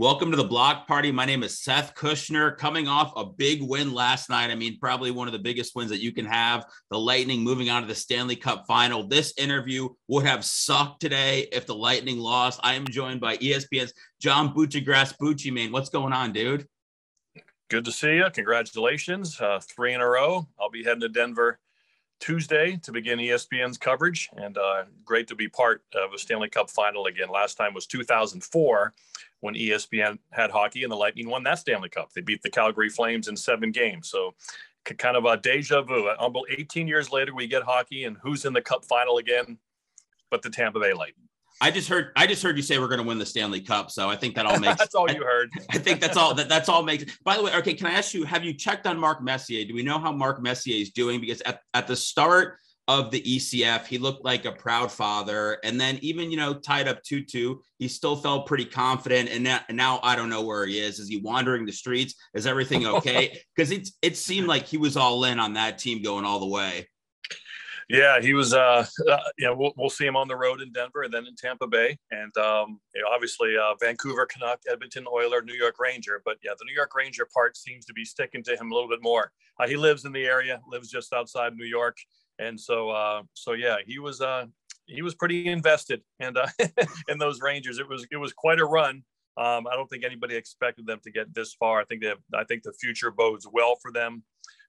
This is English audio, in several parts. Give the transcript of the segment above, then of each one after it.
Welcome to the block party. My name is Seth Kushner, coming off a big win last night. I mean, probably one of the biggest wins that you can have. The Lightning moving on to the Stanley Cup final. This interview would have sucked today if the Lightning lost. I am joined by ESPN's John Buccigross. Bucci, man, what's going on, dude? Good to see you. Congratulations. Uh, three in a row. I'll be heading to Denver Tuesday to begin ESPN's coverage, and uh, great to be part of a Stanley Cup final again. Last time was 2004 when ESPN had hockey and the Lightning won that Stanley Cup. They beat the Calgary Flames in seven games. So, kind of a deja vu. 18 years later, we get hockey, and who's in the Cup final again? But the Tampa Bay Lightning. I just heard I just heard you say we're going to win the Stanley Cup, so I think that all makes. that's all you heard. I, I think that's all that that's all makes. By the way, okay, can I ask you? Have you checked on Mark Messier? Do we know how Mark Messier is doing? Because at, at the start of the ECF, he looked like a proud father, and then even you know tied up two two, he still felt pretty confident. And now, and now I don't know where he is. Is he wandering the streets? Is everything okay? Because it it seemed like he was all in on that team going all the way. Yeah, he was. Uh, uh, you know, we'll, we'll see him on the road in Denver and then in Tampa Bay, and um, you know, obviously uh, Vancouver Canuck, Edmonton Oiler, New York Ranger. But yeah, the New York Ranger part seems to be sticking to him a little bit more. Uh, he lives in the area, lives just outside New York, and so uh, so yeah, he was uh, he was pretty invested and uh, in those Rangers. It was it was quite a run. Um, I don't think anybody expected them to get this far. I think they have, I think the future bodes well for them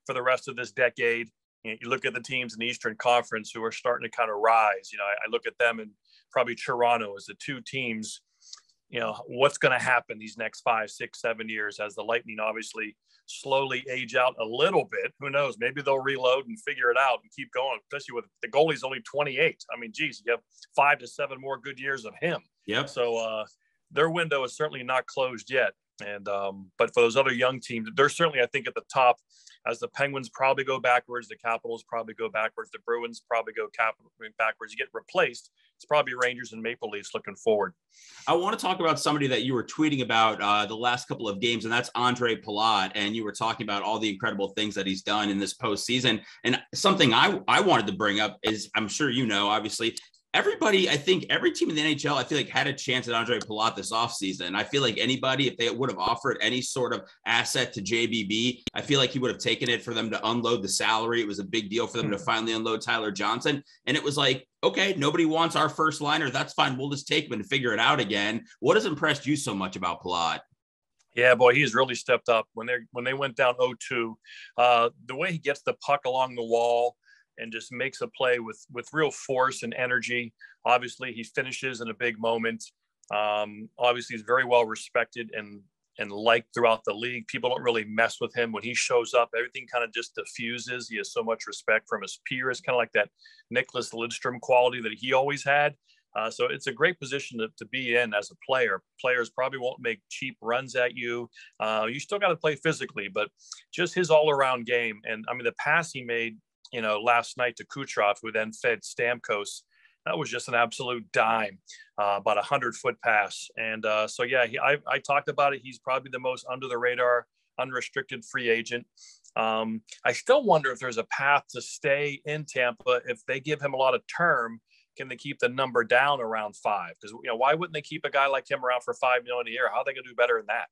for the rest of this decade you, know, you look at the teams in the Eastern Conference who are starting to kind of rise. You know, I, I look at them and probably Toronto as the two teams. You know, what's going to happen these next five, six, seven years as the Lightning obviously slowly age out a little bit. Who knows? Maybe they'll reload and figure it out and keep going, especially with the goalie's only 28. I mean, geez, you have five to seven more good years of him. Yep. So uh, their window is certainly not closed yet. And um, but for those other young teams, they're certainly, I think, at the top as the Penguins probably go backwards, the Capitals probably go backwards, the Bruins probably go backwards. You get replaced. It's probably Rangers and Maple Leafs looking forward. I want to talk about somebody that you were tweeting about uh, the last couple of games, and that's Ondrej Palat. And you were talking about all the incredible things that he's done in this postseason. And something I, I wanted to bring up is I'm sure you know, obviously, everybody, I think every team in the NHL, I feel like had a chance at Ondrej Palat this offseason. I feel like anybody, if they would have offered any sort of asset to JBB, I feel like he would have taken it for them to unload the salary. It was a big deal for them to mm-hmm. finally unload Tyler Johnson. And it was like, okay, nobody wants our first liner. That's fine. We'll just take him and figure it out again. What has impressed you so much about Palat? Yeah, boy, he's really stepped up when they when they went down 0-2. Uh, the way he gets the puck along the wall, and just makes a play with with real force and energy. Obviously, he finishes in a big moment. Um, obviously, he's very well respected and and liked throughout the league. People don't really mess with him when he shows up. Everything kind of just diffuses. He has so much respect from his peers, kind of like that Nicklas Lidstrom quality that he always had. Uh, so it's a great position to, to, be in as a player. Players probably won't make cheap runs at you. Uh, you still got to play physically, but just his all around game. And I mean, the pass he made you know, last night to Kucherov, who then fed Stamkos. That was just an absolute dime, uh, about a hundred foot pass. And uh, so, yeah, he, I, I talked about it. He's probably the most under the radar, unrestricted free agent. Um, I still wonder if there's a path to stay in Tampa if they give him a lot of term. Can they keep the number down around five? Because you know, why wouldn't they keep a guy like him around for five million a year? How are they going to do better than that?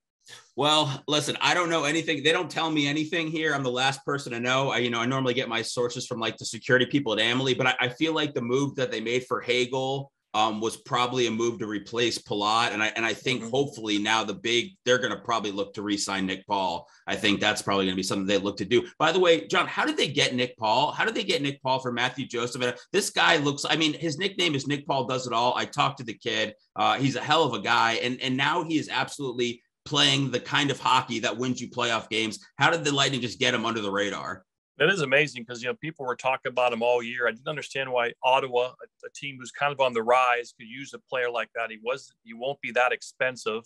Well, listen, I don't know anything. They don't tell me anything here. I'm the last person to know. I, you know, I normally get my sources from like the security people at Amalie, but I, I feel like the move that they made for Hagel um, was probably a move to replace Palat. And I and I think mm-hmm. hopefully now the big they're going to probably look to re-sign Nick Paul. I think that's probably going to be something they look to do. By the way, John, how did they get Nick Paul? How did they get Nick Paul for Mathieu Joseph? This guy looks. I mean, his nickname is Nick Paul does it all. I talked to the kid. Uh, he's a hell of a guy, and and now he is absolutely playing the kind of hockey that wins you playoff games. How did the Lightning just get him under the radar? That is amazing because you know people were talking about him all year. I didn't understand why Ottawa, a, a, team who's kind of on the rise, could use a player like that. He was he won't be that expensive.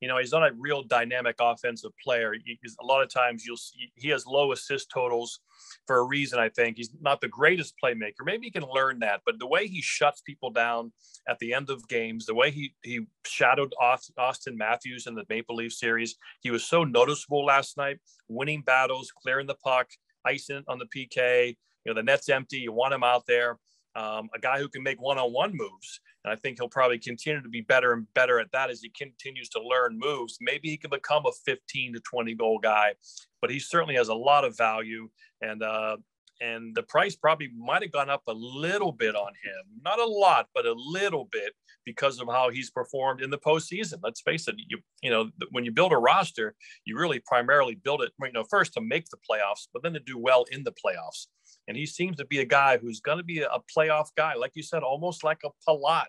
You know, he's not a real dynamic offensive player. He, a lot of times you'll see he has low assist totals for a reason. I think he's not the greatest playmaker. Maybe he can learn that, but the way he shuts people down at the end of games, the way he he shadowed Auston Matthews in the Maple Leaf series, he was so noticeable last night, winning battles, clearing the puck icing on the PK. You know, the net's empty. You want him out there. um, a guy who can make one-on-one moves. And I think he'll probably continue to be better and better at that as he continues to learn moves. Maybe he can become a 15 to 20 goal guy, but he certainly has a lot of value. And uh, and the price probably might have gone up a little bit on him, not a lot, but a little bit because of how he's performed in the postseason. Let's face it, you you know when you build a roster, you really primarily build it, you know, first to make the playoffs, but then to do well in the playoffs. And he seems to be a guy who's going to be a playoff guy, like you said, almost like a Palat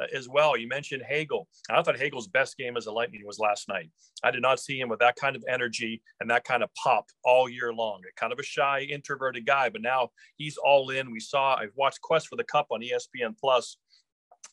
uh, as well. You mentioned Hagel. I thought Hagel's best game as a Lightning was last night. I did not see him with that kind of energy and that kind of pop all year long. Kind of a shy, introverted guy, but now he's all in. We saw. I've watched Quest for the Cup on ESPN Plus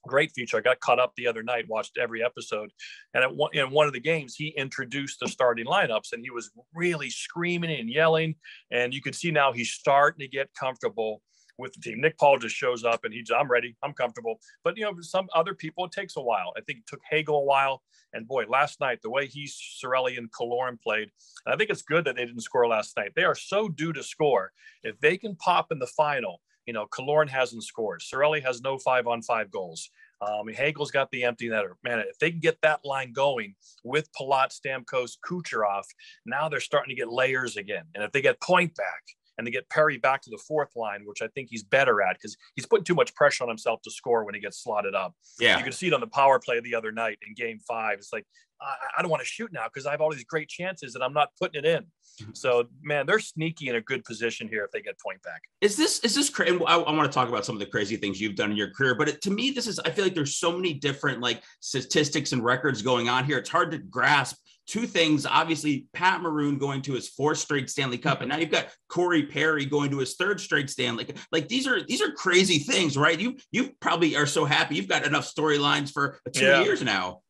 great feature. I got caught up the other night, watched every episode, and at one, in one of the games, he introduced the starting lineups, and he was really screaming and yelling, and you could see now he's starting to get comfortable with the team. Nick Paul just shows up and he's, I'm ready, I'm comfortable. But you know, some other people, it takes a while. I think it took Hagel a while. And boy, last night, the way he's Cirelli and Killorn played, I think it's good that they didn't score last night. They are so due to score. If they can pop in the final, you know, Killorn hasn't scored. Cirelli has no five on five goals. Um, Hagel's got the empty netter. Man, if they can get that line going with Palat, Stamkos, Kucherov, now they're starting to get layers again. And if they get Point back, and to get Perry back to the fourth line, which I think he's better at because he's putting too much pressure on himself to score when he gets slotted up. Yeah. You can see it on the power play the other night in game five. It's like, I, I don't want to shoot now because I have all these great chances and I'm not putting it in. Mm-hmm. So, man, they're sneaky in a good position here if they get Point back. Is this, is this crazy? I, I want to talk about some of the crazy things you've done in your career, but it, to me, this is, I feel like there's so many different like statistics and records going on here. It's hard to grasp two things. Obviously, Pat Maroon going to his fourth straight Stanley Cup, and now you've got Corey Perry going to his third straight Stanley. Cup. Like these are these are crazy things, right? You you probably are so happy you've got enough storylines for two yeah. years now.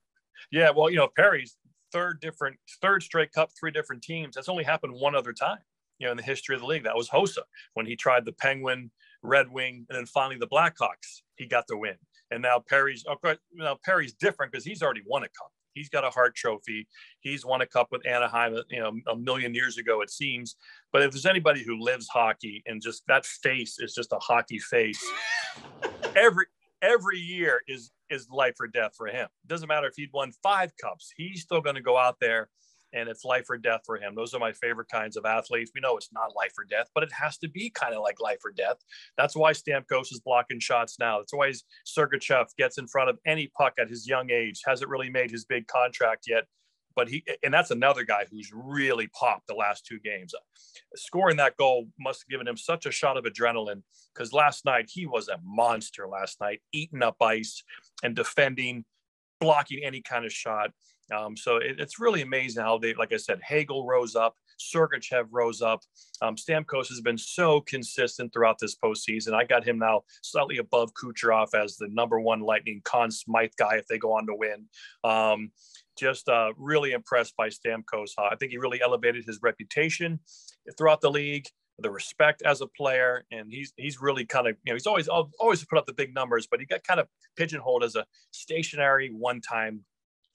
Yeah, well, you know, Perry's third different third straight cup, three different teams. That's only happened one other time, you know, in the history of the league. That was Hossa when he tried the Penguin, Red Wing, and then finally the Blackhawks. He got the win. And now Perry's, of course, now Perry's different because he's already won a cup. He's got a Hart Trophy. He's won a cup with Anaheim, uh, you know, a million years ago, it seems. But if there's anybody who lives hockey and just that face is just a hockey face, every every year is is life or death for him. It doesn't matter if he'd won five cups, he's still going to go out there and it's life or death for him. Those are my favorite kinds of athletes. We know it's not life or death, but it has to be kind of like life or death. That's why Stamkos is blocking shots now. That's why Sergachev gets in front of any puck at his young age. Hasn't really made his big contract yet, but he and that's another guy who's really popped the last two games. Scoring that goal must have given him such a shot of adrenaline because last night he was a monster. Last night, eating up ice and defending, blocking any kind of shot. Um, so it, it's really amazing how they, like I said, Hagel rose up, Sergachev rose up. Um, Stamkos has been so consistent throughout this postseason. I got him now slightly above Kucherov as the number one Lightning Conn Smythe guy if they go on to win. Um, just uh, really impressed by Stamkos. I think he really elevated his reputation throughout the league the respect as a player, and he's he's really kind of you know he's always always put up the big numbers, but he got kind of pigeonholed as a stationary one-time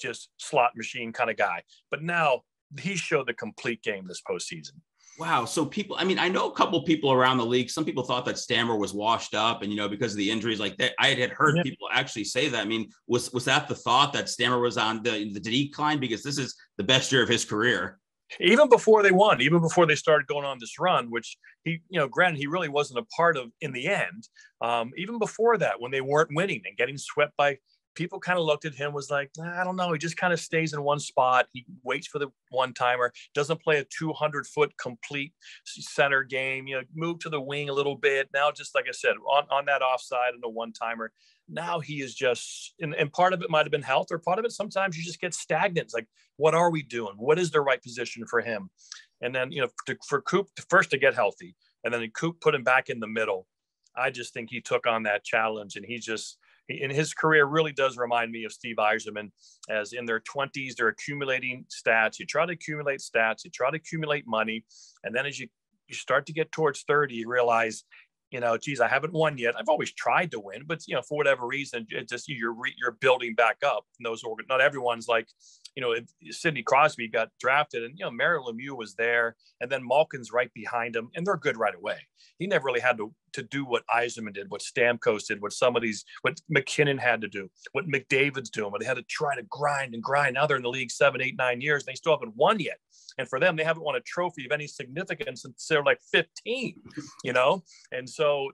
just slot machine kind of guy. But now he showed the complete game this postseason. Wow. So people, I mean, I know a couple people around the league. Some people thought that Stammer was washed up, and you know, because of the injuries, like that. I had heard yeah. people actually say that. I mean, was was that the thought that Stammer was on the the decline because this is the best year of his career? Even before they won, even before they started going on this run, which he, you know, granted he really wasn't a part of in the end. Um, even before that, when they weren't winning and getting swept by people kind of looked at him was like nah, i don't know he just kind of stays in one spot he waits for the one timer doesn't play a 200 foot complete center game you know move to the wing a little bit now just like i said on, on that offside and the one timer. Now he is just and, and part of it might have been health or part of it sometimes you just get stagnant it's like what are we doing? What is the right position for him? And then you know to, for coop to first to get healthy and then coop put him back in the middle i just think he took on that challenge and he just in his career really does remind me of Steve Yzerman, as in their 20s, they're accumulating stats. You try to accumulate stats, you try to accumulate money. And then as you, you start to get towards 30, you realize, you know, geez, I haven't won yet. I've always tried to win, but you know, for whatever reason, it just you're you're building back up. And those organ, not everyone's like, you know, Sidney Crosby got drafted, and you know, Mario Lemieux was there, and then Malkin's right behind him, and they're good right away. He never really had to to do what Yzerman did, what Stamkos did, what some of these, what MacKinnon had to do, what McDavid's doing, they had to try to grind and grind. Now they're in the league seven, eight, nine years, and they still haven't won yet. And for them, they haven't won a trophy of any significance since they're like 15, you know? And so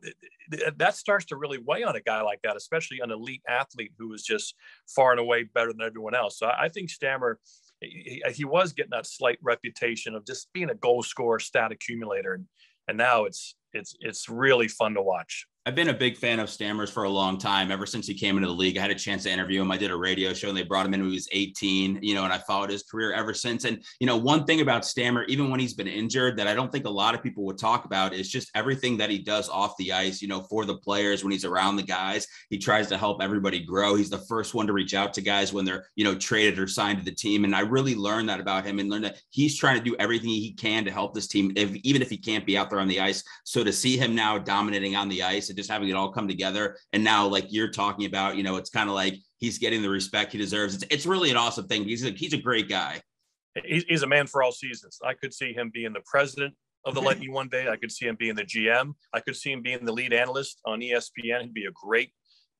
that starts to really weigh on a guy like that, especially an elite athlete who is just far and away better than everyone else. So I think Stammer, he, he was getting that slight reputation of just being a goal scorer, stat accumulator. And, and now it's, it's, it's really fun to watch. I've been a big fan of Stammers for a long time. Ever since he came into the league, I had a chance to interview him. I did a radio show and they brought him in when he was 18, you know, and I followed his career ever since. And, you know, one thing about Stammer, even when he's been injured, that I don't think a lot of people would talk about is just everything that he does off the ice, you know, for the players when he's around the guys. He tries to help everybody grow. He's the first one to reach out to guys when they're, you know, traded or signed to the team. And I really learned that about him and learned that he's trying to do everything he can to help this team, if, even if he can't be out there on the ice. So to see him now dominating on the ice and just having it all come together. And now, like you're talking about, you know, it's kind of like he's getting the respect he deserves. It's, it's really an awesome thing. He's a, he's a great guy. He's a man for all seasons. I could see him being the president of the Lightning one day. I could see him being the GM. I could see him being the lead analyst on ESPN. He'd be a great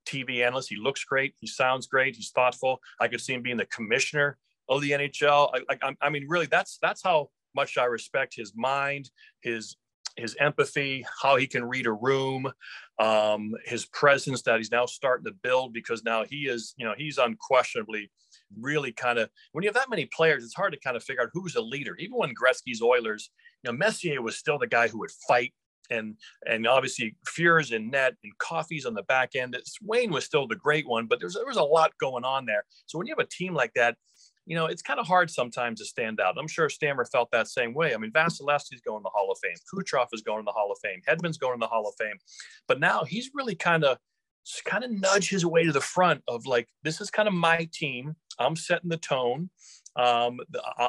TV analyst. He looks great. He sounds great. He's thoughtful. I could see him being the commissioner of the NHL. I, I, I mean, really, that's that's how much I respect his mind, his his empathy, how he can read a room, um, his presence that he's now starting to build because now he is, you know, he's unquestionably really kind of when you have that many players, it's hard to kind of figure out who's a leader. Even when Gretzky's Oilers, you know, Messier was still the guy who would fight. And and obviously Fuhr's in net and Coffey's on the back end. It's, Wayne was still the great one, but there's there was a lot going on there. So when you have a team like that, you know, it's kind of hard sometimes to stand out. I'm sure Stammer felt that same way. I mean, Vasilevskiy's going to the Hall of Fame. Kucherov is going to the Hall of Fame. Hedman's going to the Hall of Fame. But now he's really kind of kind of nudge his way to the front of like, this is kind of my team. I'm setting the tone. Um,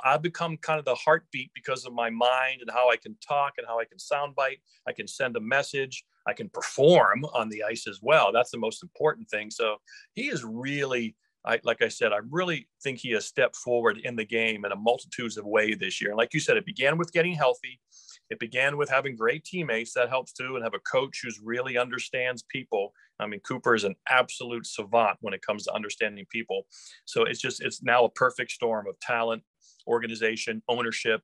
I've become kind of the heartbeat because of my mind and how I can talk and how I can soundbite. I can send a message. I can perform on the ice as well. That's the most important thing. So he is really I, like I said, I really think he has stepped forward in the game in a multitudes of ways this year. And like you said, it began with getting healthy. It began with having great teammates that helps too, and have a coach who's really understands people. I mean, Cooper is an absolute savant when it comes to understanding people. So it's just it's now a perfect storm of talent, organization, ownership,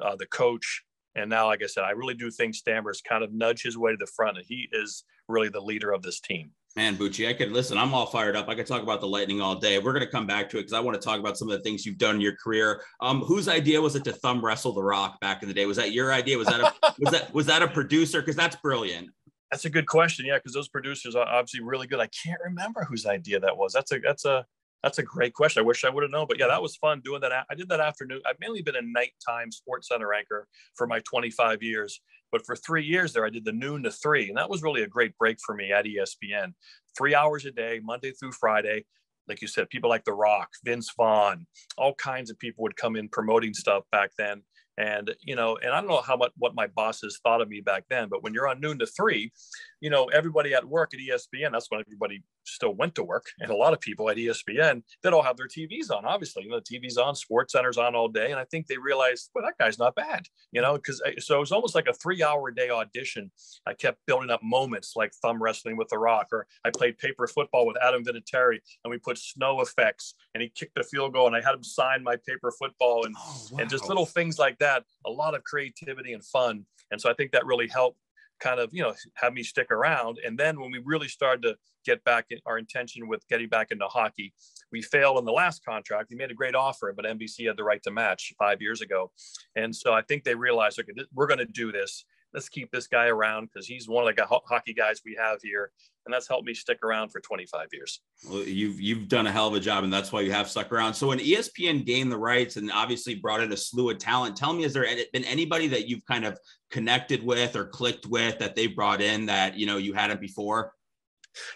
uh, the coach, and now, like I said, I really do think Stammers kind of nudge his way to the front, and he is really the leader of this team. Man, Bucci, I could listen. I'm all fired up. I could talk about the Lightning all day. We're going to come back to it because I want to talk about some of the things you've done in your career. Um, whose idea was it to thumb wrestle the Rock back in the day? Was that your idea? Was that a, was that was that a producer? Because that's brilliant. That's a good question. Yeah, because those producers are obviously really good. I can't remember whose idea that was. That's a that's a that's a great question. I wish I would have known, but yeah, that was fun doing that. I did that afternoon. I've mainly been a nighttime sports center anchor for my 25 years, but for three years there, I did the noon to three, and that was really a great break for me at ESPN. Three hours a day, Monday through Friday. Like you said, people like The Rock, Vince Vaughn, all kinds of people would come in promoting stuff back then. And, you know, and I don't know how much what my bosses thought of me back then, but when you're on noon to three, you know, everybody at work at ESPN, that's when everybody still went to work. And a lot of people at ESPN, they don't have their TVs on, obviously. You know, the TV's on, Sports Center's on all day. And I think they realized, well, that guy's not bad, you know, because uh, so it was almost like a three hour a day audition. I kept building up moments like thumb wrestling with The Rock, or I played paper football with Adam Vinatieri and we put snow effects and he kicked a field goal and I had him sign my paper football and, oh, wow. and just little things like that. A lot of creativity and fun. And so I think that really helped kind of you know have me stick around. And then when we really started to get back in our intention with getting back into hockey we failed in the last contract. We made a great offer but nbc had the right to match five years ago. And so i think they realized okay we're going to do this. Let's keep this guy around because he's one of the hockey guys we have here and that's helped me stick around for 25 years. Well, you've you've done a hell of a job, and that's why you have stuck around. So when ESPN gained the rights and obviously brought in a slew of talent, tell me, has there been anybody that you've kind of connected with or clicked with that they brought in that you know you hadn't before?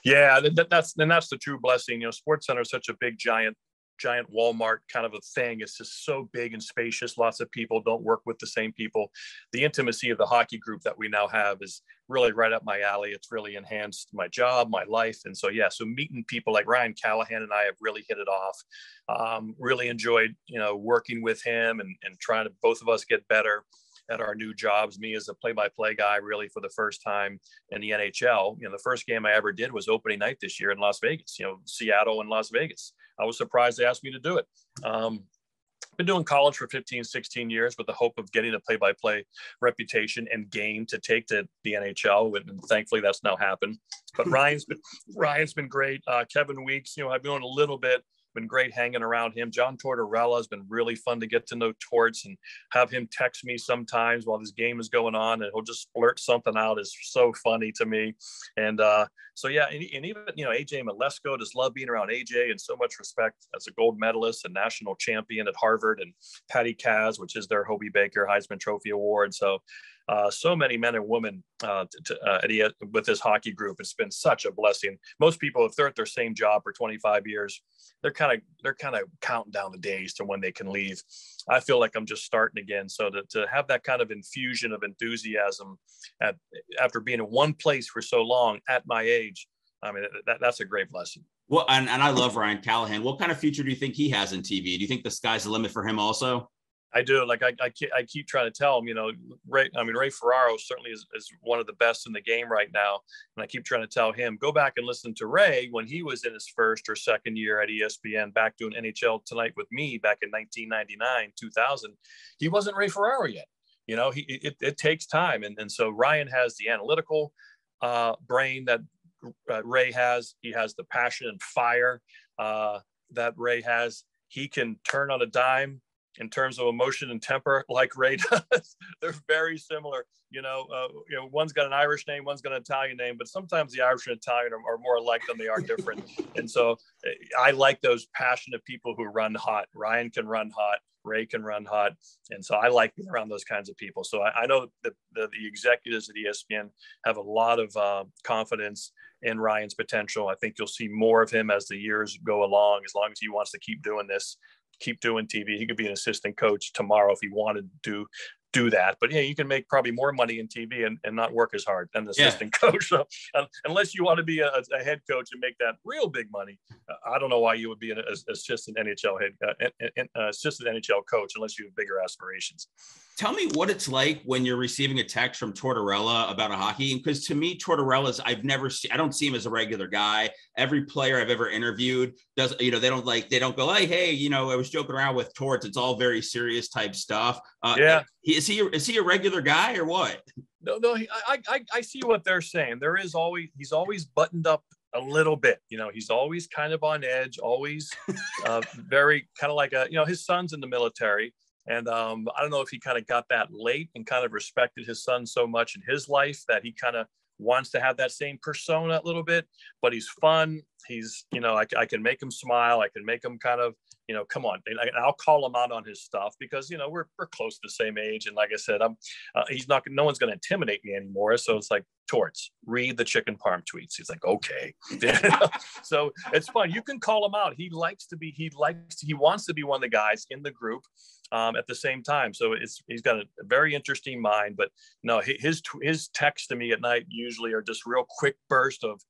Yeah, that, that's and that's the true blessing. You know, Sports Center is such a big giant giant Walmart kind of a thing. It's just so big and spacious. Lots of people don't work with the same people. The intimacy of the hockey group that we now have is really right up my alley. It's really enhanced my job, my life. And so, yeah, so meeting people like Ryan Callahan and I have really hit it off. Um, really enjoyed, you know, working with him and, and trying to both of us get better at our new jobs. Me as a play-by-play guy, really for the first time in the NHL. You know, the first game I ever did was opening night this year in Las Vegas. You know, Seattle and Las Vegas. I was surprised they asked me to do it. Um, been doing college for 15 16 years with the hope of getting a play-by-play reputation and game to take to the nhl and thankfully that's now happened but ryan's been ryan's been great uh, kevin Weekes you know i've known a little bit been great hanging around him. John Tortorella has been really fun to get to know Torts and have him text me sometimes while this game is going on, and he'll just blurt something out. is so funny to me. And uh, so yeah, and, and, even you know AJ Mleczko just love being around AJ and so much respect as a gold medalist and national champion at Harvard, and Patty Kaz, which is their Hobey Baker Heisman Trophy Award. So uh, so many men and women uh, to, uh, with this hockey group. It's been such a blessing. Most people, if they're at their same job for 25 years, they're kind of they're kind of counting down the days to when they can leave. I feel like I'm just starting again. So to, to have that kind of infusion of enthusiasm at, after being in one place for so long at my age, I mean that, that's a great blessing. Well, and, and I love Ryan Callahan. What kind of future do you think he has in TV? Do you think the sky's the limit for him also? I do. Like I, I, I, keep trying to tell him, you know, Ray. I mean, Ray Ferraro certainly is, is one of the best in the game right now, and I keep trying to tell him, go back and listen to Ray when he was in his first or second year at ESPN, back doing NHL Tonight with me back in 1999, 2000. He wasn't Ray Ferraro yet. You know, he it, it takes time, and and so Ryan has the analytical uh, brain that uh, Ray has. He has the passion and fire uh, that Ray has. He can turn on a dime in terms of emotion and temper, like Ray does. They're very similar. You know, uh, you know, one's got an Irish name, one's got an Italian name, but sometimes the Irish and Italian are, are more alike than they are different. and so eh, I like those passionate people who run hot. Ryan can run hot. Ray can run hot. And so I like being around those kinds of people. So I, I know that the, the, executives at ESPN have a lot of uh, confidence in Ryan's potential. I think you'll see more of him as the years go along, as long as he wants to keep doing this keep doing TV. He could be an assistant coach tomorrow if he wanted to do do that. But yeah, you can make probably more money in TV and, and not work as hard than the assistant yeah. coach. So, uh, unless you want to be a, a, head coach and make that real big money, uh, I don't know why you would be an assistant NHL head uh, uh, assistant NHL coach unless you have bigger aspirations tell me what it's like when you're receiving a text from Tortorella about a hockey game. Because to me, Tortorella's I've never seen. I don't see him as a regular guy. Every player I've ever interviewed does. You know, they don't like. They don't go, hey, hey. You know, I was joking around with Torts. It's all very serious type stuff. Uh, yeah. Is he is he a regular guy or what? No, no. I I I see what they're saying. There is always he's always buttoned up a little bit. You know, he's always kind of on edge, always uh, very kind of like a, you know, his son's in the military. And um, I don't know if he kind of got that late and kind of respected his son so much in his life that he kind of wants to have that same persona a little bit, but he's fun. He's, you know, I, I can make him smile. I can make him kind of, you know, come on. And I, will call him out on his stuff because, you know, we're, we're close to the same age. And like I said, I'm, uh, he's not, no one's going to intimidate me anymore. So it's like, Torts, read the chicken parm tweets. He's like, okay. so it's fun. You can call him out. He likes to be, he likes, to, he wants to be one of the guys in the group um, at the same time. So it's he's got a, very interesting mind. But no, his his texts to me at night usually are just real quick burst of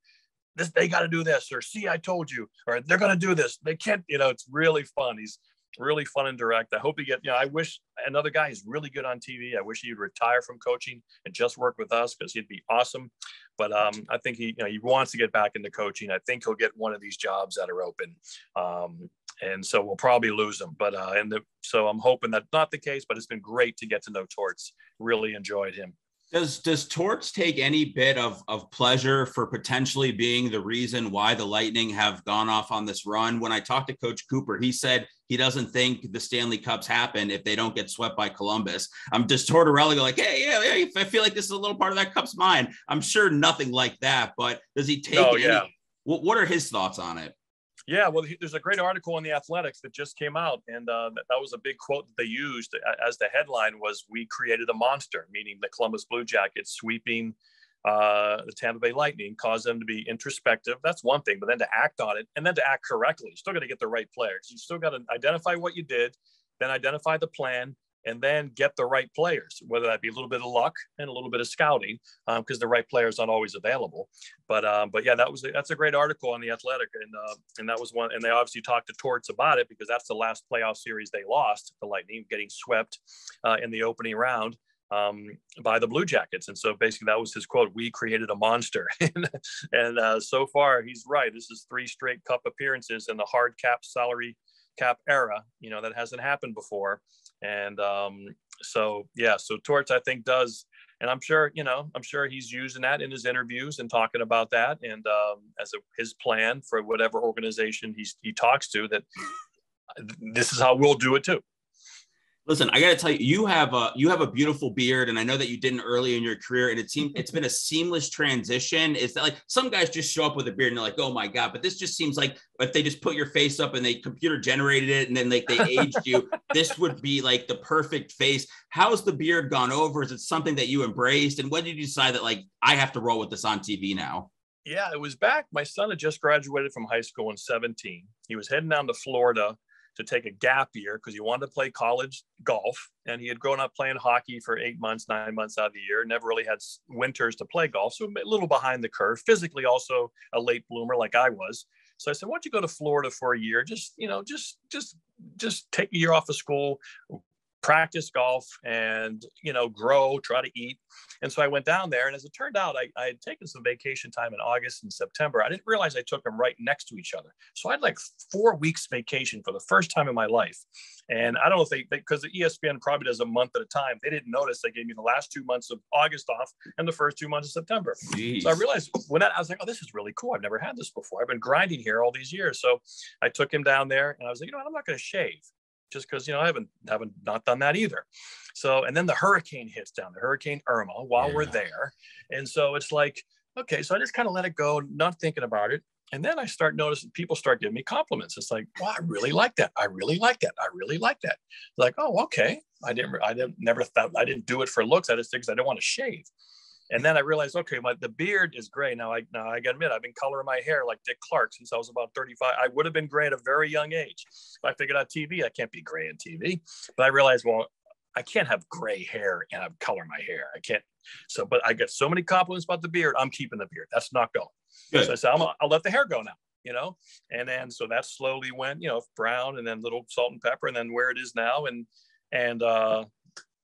this. They got to do this, or see, I told you, or they're going to do this. They can't. You know, it's really fun. He's really fun and direct. I hope he get. You know, I wish another guy is really good on TV. I wish he'd retire from coaching and just work with us because he'd be awesome. But um, I think he, you know, he wants to get back into coaching. I think he'll get one of these jobs that are open. Um, and so we'll probably lose him. But uh, and the, so I'm hoping that's not the case. But it's been great to get to know Torts. Really enjoyed him. Does does Torts take any bit of of pleasure for potentially being the reason why the Lightning have gone off on this run? When I talked to Coach Cooper, he said he doesn't think the Stanley Cups happen if they don't get swept by Columbus. I'm um, just Tortorella go like, hey, yeah, yeah, I feel like this is a little part of that Cup's mine. I'm sure nothing like that, but does he take? Oh, any, yeah. What, what are his thoughts on it? Yeah, well, there's a great article in the Athletics that just came out, and uh, that was a big quote that they used as the headline was "We created a monster," meaning the Columbus Blue Jackets sweeping uh, the Tampa Bay Lightning caused them to be introspective. That's one thing, but then to act on it and then to act correctly. You still got to get the right players. You still got to identify what you did, then identify the plan, and then get the right players, whether that be a little bit of luck and a little bit of scouting, because um, the right players aren't always available. But um, but yeah, that was a, that's a great article on the Athletic, and uh, and that was one. And they obviously talked to Torts about it because that's the last playoff series they lost, the Lightning getting swept uh, in the opening round. um, by the Blue Jackets. And so basically that was his quote, we created a monster. and, and uh, so far he's right. This is three straight cup appearances in the hard cap salary cap era, you know, that hasn't happened before. And um, so, yeah, so Torts, I think does, and I'm sure, you know, I'm sure he's using that in his interviews and talking about that. And um, as a, his plan for whatever organization he's, he talks to that this is how we'll do it too. Listen, I got to tell you, you have a you have a beautiful beard, and I know that you didn't early in your career, and it seems it's been a seamless transition. Is that like some guys just show up with a beard and they're like, oh my god, but this just seems like if they just put your face up and they computer generated it and then like they aged you, this would be like the perfect face. How's the beard gone over? Is it something that you embraced? And when did you decide that like I have to roll with this on TV now? Yeah, it was back. My son had just graduated from high school in 17. He was heading down to Florida to take a gap year because he wanted to play college golf and he had grown up playing hockey for eight months nine months out of the year never really had winters to play golf so a little behind the curve physically also a late bloomer like i was. So i said why don't you go to florida for a year? Just you know just just just take a year off of school practice golf and you know grow try to eat. And so i went down there and as it turned out I, I, had taken some vacation time in august and september. I didn't realize i took them right next to each other. So i had like four weeks vacation for the first time in my life. And i don't know if they because the espn probably does a month at a time. They didn't notice. They gave me the last two months of august off and the first two months of september. Jeez. so i realized when I, I was like oh this is really cool. I've never had this before. I've been grinding here all these years. So i took him down there and i was like you know what? i'm not going to shave just because you know I haven't haven't not done that either. So and then the hurricane hits down, the Hurricane Irma, while yeah. we're there, and so it's like okay, so I just kind of let it go, not thinking about it. And then I start noticing people start giving me compliments. It's like, wow, I really like that. I really like that. I really like that. Like, oh, okay. I didn't, I didn't, never thought, I didn't do it for looks. I just did because I didn't want to shave. And then I realized, okay, my the beard is gray now. I now I gotta admit, I've been coloring my hair like Dick Clark since I was about 35. I would have been gray at a very young age. If I figured out TV, I can't be gray in TV. But I realized, well, I can't have gray hair and I'm color my hair. I can't. So, but I get so many compliments about the beard. I'm keeping the beard. That's not going. Good. So I said, i will let the hair go now. You know, and then so that slowly went, you know, brown and then little salt and pepper, and then where it is now, and and uh,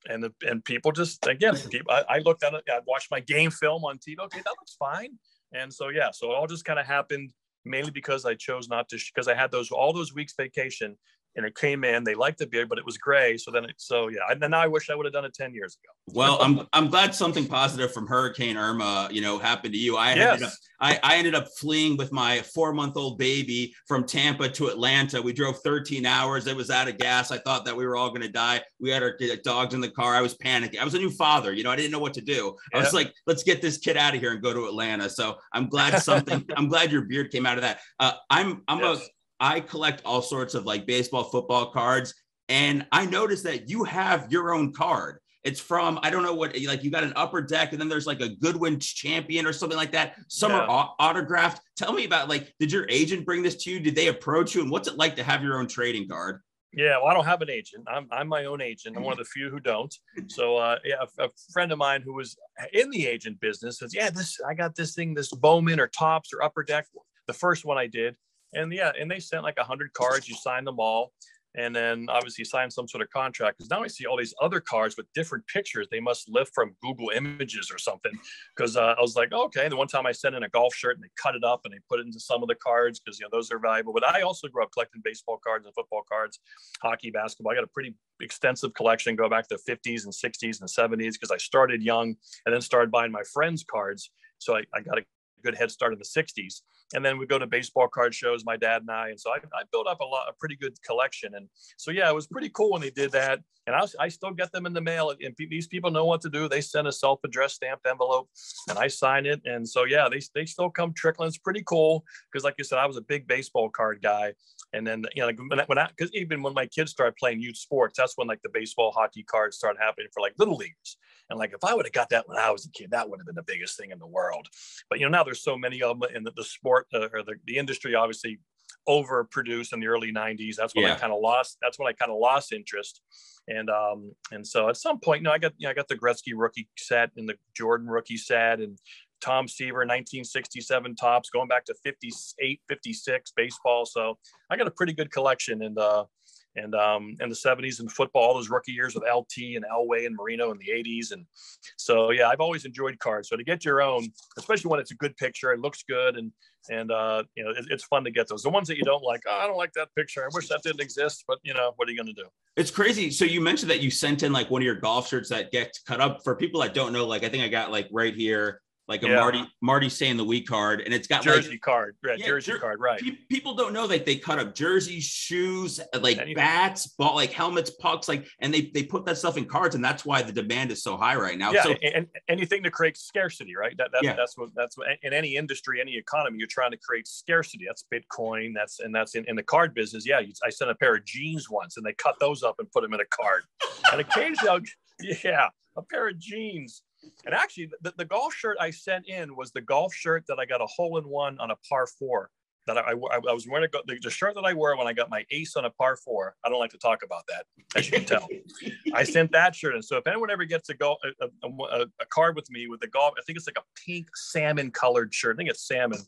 and the, and people just again, people, I, I looked at it. I watched my game film on TV. Okay, that looks fine. And so yeah, so it all just kind of happened mainly because I chose not to because I had those all those weeks vacation and it came in. They liked the beard, but it was gray. So then, it, so yeah. And then now I wish I would have done it ten years ago. Well, I'm I'm glad something positive from Hurricane Irma, you know, happened to you. I yes. ended up I, I ended up fleeing with my four month old baby from Tampa to Atlanta. We drove 13 hours. It was out of gas. I thought that we were all going to die. We had our dogs in the car. I was panicking. I was a new father. You know, I didn't know what to do. I was like, let's get this kid out of here and go to Atlanta. So I'm glad something. I'm glad your beard came out of that. Uh, I'm I'm yes. a I collect all sorts of like baseball, football cards, and I noticed that you have your own card. It's from I don't know what like you got an upper deck, and then there's like a Goodwin champion or something like that. Some yeah. are autographed. Tell me about like, did your agent bring this to you? Did they approach you? And what's it like to have your own trading card? Yeah, well, I don't have an agent. I'm, I'm my own agent. I'm one of the few who don't. So, uh, yeah, a, a, friend of mine who was in the agent business says, "Yeah, this I got this thing, this Bowman or Topps or Upper Deck. The first one I did, and yeah, and they sent like a hundred cards. You sign them all, and then obviously sign some sort of contract. Because now I see all these other cards with different pictures. They must lift from Google Images or something. Because uh, I was like, okay. The one time I sent in a golf shirt and they cut it up and they put it into some of the cards because you know those are valuable. But I also grew up collecting baseball cards and football cards, hockey, basketball. I got a pretty extensive collection go back to the 50s and 60s and 70s because I started young and then started buying my friends' cards. So I, I got a good head start in the 60s and then we go to baseball card shows, my dad and I. And so I, I built up a lot, a pretty good collection. And so, yeah, it was pretty cool when they did that. And I, was, I still get them in the mail. And these people know what to do. They send a self-addressed stamped envelope and I sign it. And so, yeah, they, they still come trickling. It's pretty cool. Cause like you said, I was a big baseball card guy. And then, you know, like when I, when I, cause even when my kids started playing youth sports, that's when like the baseball hockey cards started happening for like little leaguers. And like, if I would have got that when I was a kid, that would have been the biggest thing in the world. But, you know, now there's so many of them in the, the sport uh, or the, the industry, obviously overproduced in the early 90s. That's when yeah. I kind of lost, that's when I kind of lost interest. And, um, and so at some point, you know, I got, you know, I got the Gretzky rookie set and the Jordan rookie set and Tom Seaver, 1967 Topps going back to 58, 56 baseball. So I got a pretty good collection. And, uh, and um, in the 70s in football, all those rookie years with LT and Elway and Marino in the 80s. And so, yeah, I've always enjoyed cards. So to get your own, especially when it's a good picture, it looks good, and and uh, you know, it, it's fun to get those. The ones that you don't like, oh, I don't like that picture. I wish that didn't exist, but you know, what are you going to do? It's crazy. So you mentioned that you sent in like one of your golf shirts that gets cut up. For people that don't know, like I think I got like right here like a yeah. Marty Marty Stay in the Week card, and it's got jersey like, card, yeah, jersey jer- card, right? People don't know like they cut up jerseys, shoes, uh, like Anything. bats, ball, like helmets, pucks, like, and they they put that stuff in cards, and that's why the demand is so high right now. Yeah, so, and, anything to create scarcity, right? That, that yeah. that's what that's what in any industry, any economy, you're trying to create scarcity. That's Bitcoin. That's and that's in, in the card business. Yeah, you, I sent a pair of jeans once, and they cut those up and put them in a card, and occasionally, I'll, yeah, a pair of jeans and actually, the, the golf shirt I sent in was the golf shirt that I got a hole in one on a par four. That I, I, I was wearing a, the, the shirt that I wore when I got my ace on a par four. I don't like to talk about that, as you can tell. I sent that shirt, and so if anyone ever gets a golf a, a, a, card with me with the golf, I think it's like a pink salmon colored shirt. I think it's salmon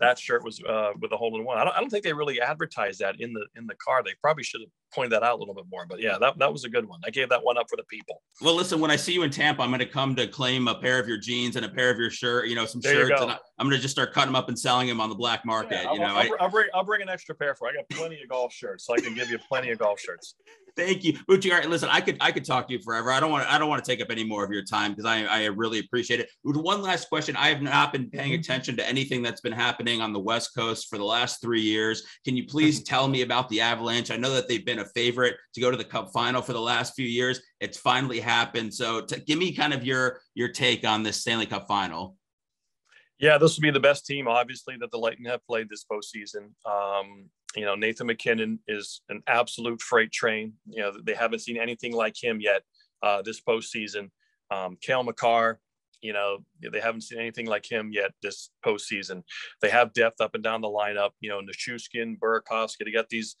that shirt was uh, with a hole in one. I don't, I don't think they really advertised that in the in the car. They probably should have pointed that out a little bit more. But yeah, that, that was a good one. I gave that one up for the people. Well, listen, when I see you in Tampa, I'm going to come to claim a pair of your jeans and a pair of your shirt. You know, some there shirts, and I, going to just start cutting them up and selling them on the black market. Yeah, you know, I'll, I'll, bring I'll bring an extra pair for. You. I got plenty of golf shirts, so I can give you plenty of golf shirts. Thank you, Bucci. All right, listen, I could I could talk to you forever. I don't want to I don't want to take up any more of your time because I I really appreciate it. One last question. I have not been paying mm-hmm. attention to anything that's been happening on the West Coast for the last three years. Can you please mm-hmm. tell me about the Avalanche? I know that they've been a favorite to go to the Cup final for the last few years. It's finally happened. So to, give me kind of your your take on this Stanley Cup final. Yeah, this will be the best team, obviously, that the Lightning have played this postseason. Um, you know, Nathan MacKinnon is an absolute freight train. You know, they haven't seen anything like him yet uh, this postseason. Um, Cale Makar, you know, they haven't seen anything like him yet this postseason. They have depth up and down the lineup. You know, Nichushkin, Burakovsky. They got these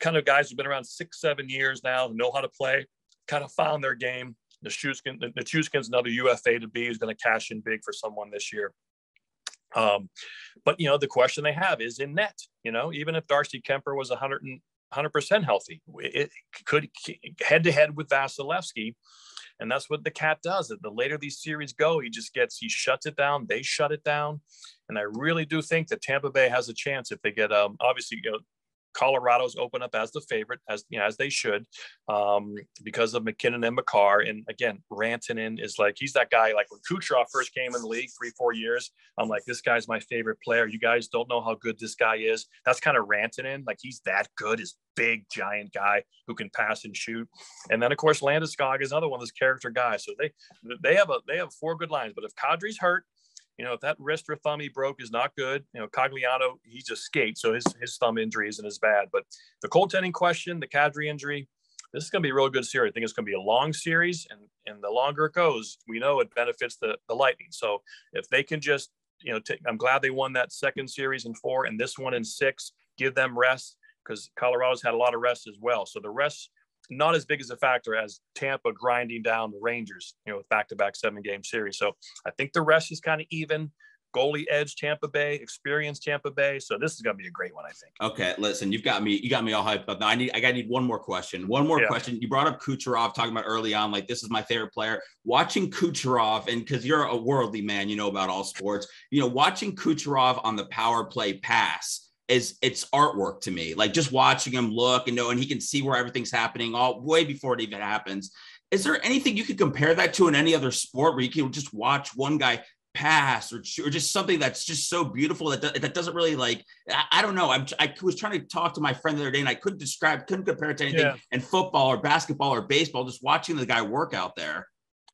kind of guys who've been around six, seven years now, know how to play, kind of found their game. Nichushkin, Nichushkin's another UFA to be who's going to cash in big for someone this year. Um, but you know, the question they have is in net. You know, even if Darcy Kuemper was 100 100% healthy, it could head to head with Vasilevskiy. And that's what the cat does. The later these series go, he just gets he shuts it down. They shut it down, and I really do think that Tampa Bay has a chance if they get um obviously you know Colorado's open up as the favorite, as you know, as they should, um, because of MacKinnon and Makar. And again, Rantanen is like he's that guy. Like when Kucherov first came in the league three, four years, I'm like, this guy's my favorite player. You guys don't know how good this guy is. That's kind of Rantanen. Like he's that good. Is big, giant guy who can pass and shoot. And then of course Landeskog is another one of those character guys. So they they have a they have four good lines. But if Kadri's hurt, you know, if that wrist or thumb he broke is not good, you know, Cogliano, he just skates. So his, his thumb injury isn't as bad. But the goaltending question, the Kadri injury, this is going to be a real good series. I think it's going to be a long series. And, and the longer it goes, we know it benefits the, the Lightning. So if they can just, you know, I'm glad they won that second series in four and this one in six, give them rest because Colorado's had a lot of rest as well. So the rest not as big as a factor as Tampa grinding down the Rangers, you know, with back-to-back seven-game series. So I think the rest is kind of even. Goalie edge Tampa Bay, experienced Tampa Bay. So this is going to be a great one, I think. Okay, listen, you've got me, you got me all hyped up. Now I need, I got to need one more question. One more yeah. question. You brought up Kucherov, talking about early on, like this is my favorite player. Watching Kucherov, and because you're a worldly man, you know about all sports. You know, watching Kucherov on the power play pass is it's artwork to me. Like just watching him look and know, and he can see where everything's happening all way before it even happens. Is there anything you could compare that to in any other sport where you can just watch one guy pass or, or just something that's just so beautiful that, that doesn't really like I, I don't know I'm, I was trying to talk to my friend the other day and I couldn't describe couldn't compare it to anything yeah. in football or basketball or baseball just watching the guy work out there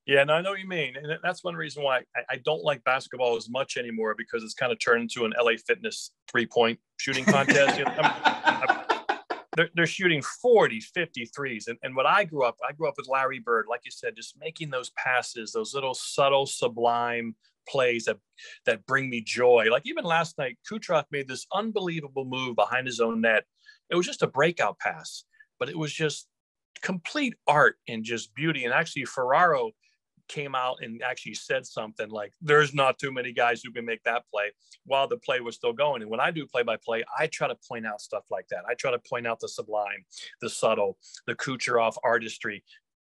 yeah, and I know what you mean, and that's one reason why I, I, don't like basketball as much anymore because it's kind of turned into an LA Fitness three-point shooting contest. you know, I'm, I'm, they're, they're, shooting 40, 50 threes, and, and what I grew up, I grew up with Larry Bird, like you said, just making those passes, those little subtle, sublime plays that that bring me joy. Like even last night, Kucherov made this unbelievable move behind his own net. It was just a breakout pass, but it was just complete art and just beauty. And actually, Ferraro came out and actually said something like, "There's not too many guys who can make that play," while the play was still going. And when I do play by play, I try to point out stuff like that. I try to point out the sublime, the subtle, the Kucherov artistry,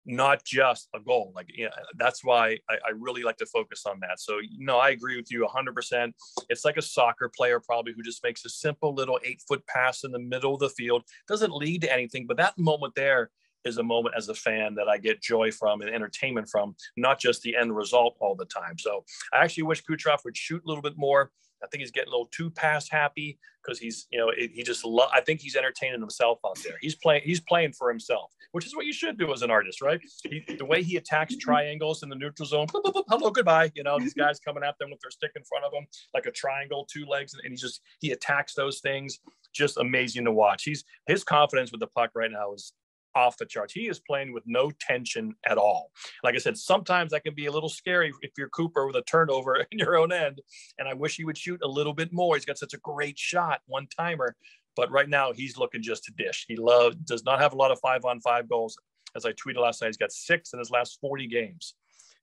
not just a goal. Like you know, that's why I, I, really like to focus on that. So no, I agree with you 100%. It's like a soccer player probably who just makes a simple little eight foot pass in the middle of the field. Doesn't lead to anything, but that moment there is a moment as a fan that I get joy from and entertainment from, not just the end result all the time. So I actually wish Kucherov would shoot a little bit more. I think he's getting a little too pass happy because he's, you know, it, he just, lo- I think he's entertaining himself out there. He's playing, he's playing for himself, which is what you should do as an artist, right? He, the way he attacks triangles in the neutral zone, hello, goodbye. You know, these guys coming at them with their stick in front of them, like a triangle, two legs, and, and he just, he attacks those things. Just amazing to watch. He's, his confidence with the puck right now is off the charts. He is playing with no tension at all. Like I said, sometimes that can be a little scary if you're Cooper with a turnover in your own end. And I wish he would shoot a little bit more. He's got such a great shot, one timer. But right now, he's looking just to dish. He loves does not have a lot of five on five goals. As I tweeted last night, he's got six in his last 40 games.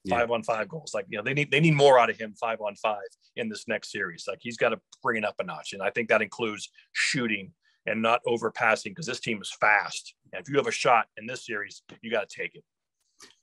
Five yeah. on five goals. Like, you know, they need they need more out of him five on five in this next series. Like he's got to bring it up a notch. And I think that includes shooting and not overpassing because this team is fast. And if you have a shot in this series, you got to take it.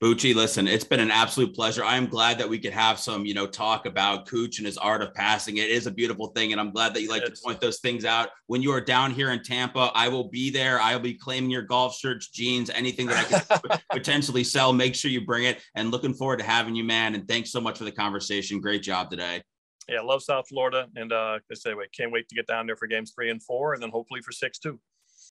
Bucci, listen, it's been an absolute pleasure. I am glad that we could have some, you know, talk about Cooch and his art of passing. It is a beautiful thing, and I'm glad that you like to point those things out. When you are down here in Tampa, I will be there. I will be claiming your golf shirts, jeans, anything that I can potentially sell. Make sure you bring it. And looking forward to having you, man. And thanks so much for the conversation. Great job today yeah, love South Florida, and uh, I say, wait, can't wait to get down there for games three and four, and then hopefully for six too.